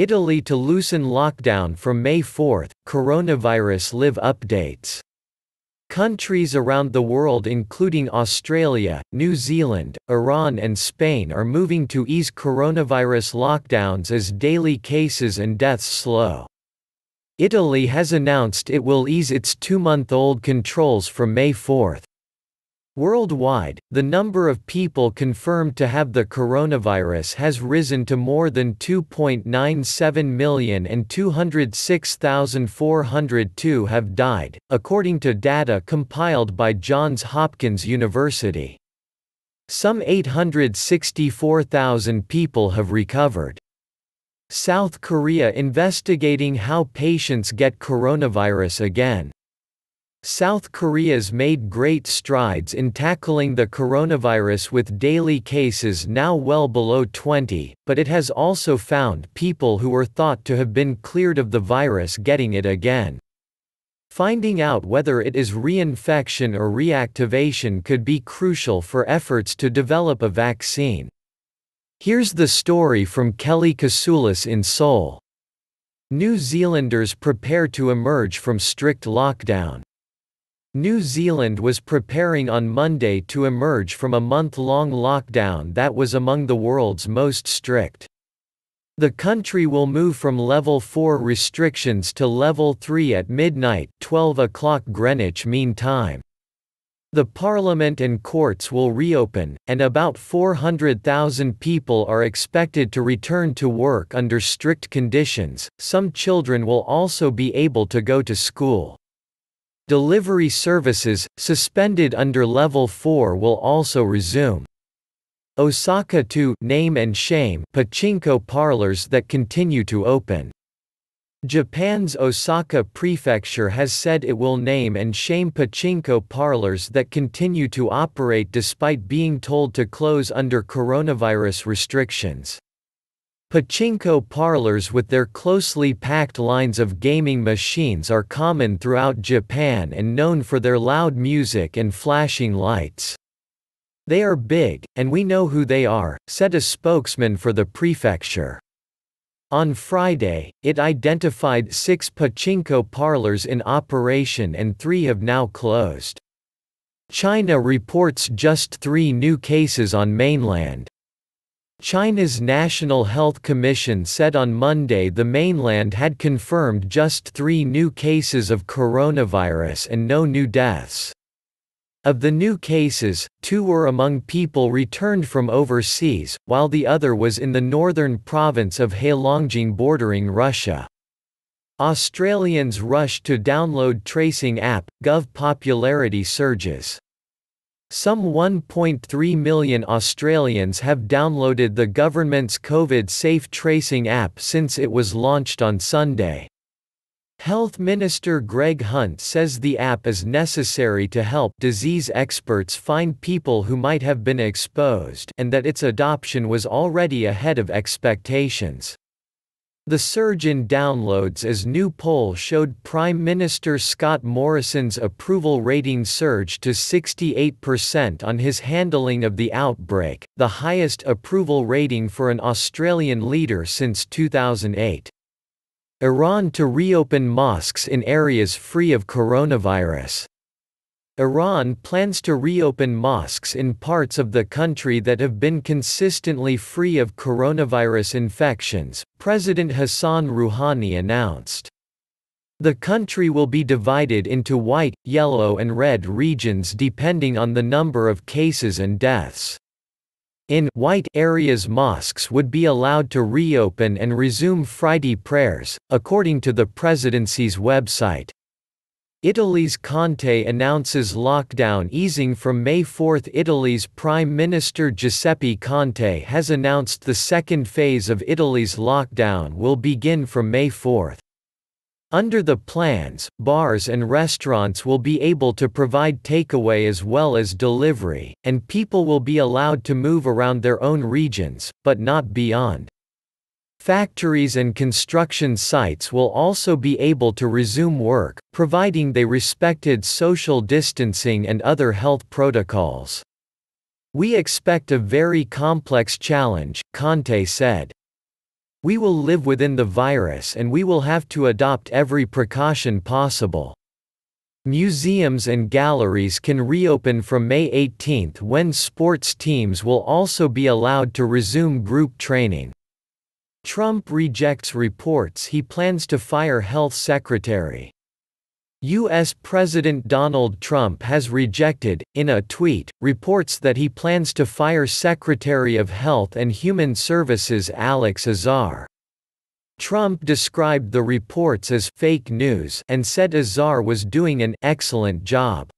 Italy to loosen lockdown from May 4, coronavirus live updates. Countries around the world including Australia, New Zealand, Iran and Spain are moving to ease coronavirus lockdowns as daily cases and deaths slow. Italy has announced it will ease its two-month-old controls from May 4. Worldwide, the number of people confirmed to have the coronavirus has risen to more than 2.97 million and 206,402 have died, according to data compiled by Johns Hopkins University. Some 864,000 people have recovered. South Korea investigating how patients get coronavirus again. South Korea's made great strides in tackling the coronavirus with daily cases now well below 20, but it has also found people who were thought to have been cleared of the virus getting it again. Finding out whether it is reinfection or reactivation could be crucial for efforts to develop a vaccine. Here's the story from Kelly Kasulis in Seoul. New Zealanders prepare to emerge from strict lockdown. New Zealand was preparing on Monday to emerge from a month-long lockdown that was among the world's most strict. The country will move from level 4 restrictions to level 3 at midnight 12 o'clock Greenwich Mean Time. The parliament and courts will reopen, and about 400,000 people are expected to return to work under strict conditions. Some children will also be able to go to school. Delivery services, suspended under Level 4 will also resume. Osaka 2 name and shame pachinko parlors that continue to open. Japan's Osaka Prefecture has said it will name and shame pachinko parlors that continue to operate despite being told to close under coronavirus restrictions. Pachinko parlors with their closely packed lines of gaming machines are common throughout Japan and known for their loud music and flashing lights. They are big, and we know who they are, said a spokesman for the prefecture. On Friday, it identified six pachinko parlors in operation and three have now closed. China reports just three new cases on mainland. China's National Health Commission said on Monday the mainland had confirmed just three new cases of coronavirus and no new deaths. Of the new cases, two were among people returned from overseas, while the other was in the northern province of Heilongjiang bordering Russia. Australians rush to download tracing app, Gov popularity surges. Some 1.3 million Australians have downloaded the government's COVID Safe Tracing app since it was launched on Sunday. Health Minister Greg Hunt says the app is necessary to help disease experts find people who might have been exposed and that its adoption was already ahead of expectations. The surge in downloads as new poll showed Prime Minister Scott Morrison's approval rating surge to 68% on his handling of the outbreak, the highest approval rating for an Australian leader since 2008. Iran to reopen mosques in areas free of coronavirus. Iran plans to reopen mosques in parts of the country that have been consistently free of coronavirus infections, President Hassan Rouhani announced. The country will be divided into white, yellow and red regions depending on the number of cases and deaths. In white areas mosques would be allowed to reopen and resume Friday prayers, according to the presidency's website. Italy's Conte announces lockdown easing from May 4. Italy's Prime Minister Giuseppe Conte has announced the second phase of Italy's lockdown will begin from May 4. Under the plans, bars and restaurants will be able to provide takeaway as well as delivery, and people will be allowed to move around their own regions, but not beyond. Factories and construction sites will also be able to resume work, providing they respected social distancing and other health protocols. We expect a very complex challenge, Conte said. We will live within the virus and we will have to adopt every precaution possible. Museums and galleries can reopen from May 18 when sports teams will also be allowed to resume group training. Trump rejects reports he plans to fire health secretary. U.S. President Donald Trump has rejected, in a tweet, reports that he plans to fire Secretary of Health and Human Services Alex Azar. Trump described the reports as fake news and said Azar was doing an excellent job.